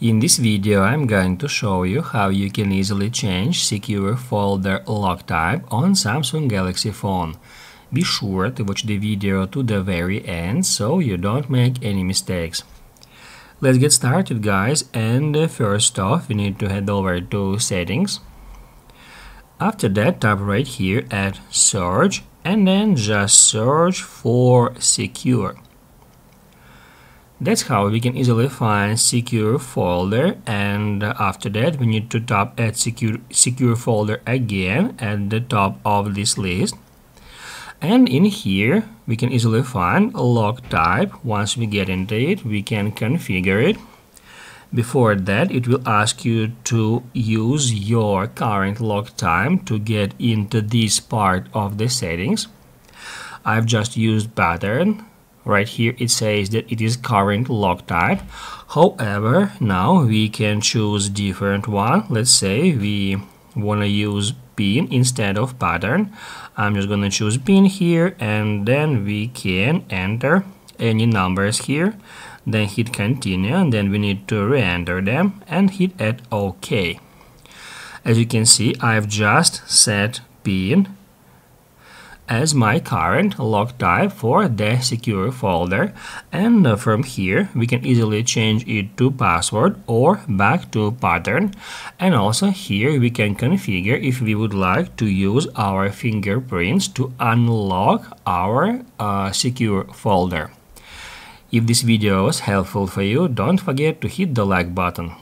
In this video I'm going to show you how you can easily change secure folder lock type on Samsung Galaxy phone. Be sure to watch the video to the very end so you don't make any mistakes. Let's get started guys and uh, first off we need to head over to settings. After that tap right here at search and then just search for secure. That's how we can easily find secure folder and after that we need to tap at secure, secure folder again at the top of this list. And in here we can easily find lock type. Once we get into it we can configure it. Before that it will ask you to use your current lock type to get into this part of the settings. I've just used pattern right here it says that it is current lock type. However now we can choose different one. Let's say we want to use pin instead of pattern. I'm just gonna choose pin here and then we can enter any numbers here. Then hit continue and then we need to re-enter them and hit add OK. As you can see I've just set pin as my current lock type for the secure folder and uh, from here we can easily change it to password or back to pattern and also here we can configure if we would like to use our fingerprints to unlock our uh, secure folder. If this video was helpful for you, don't forget to hit the like button.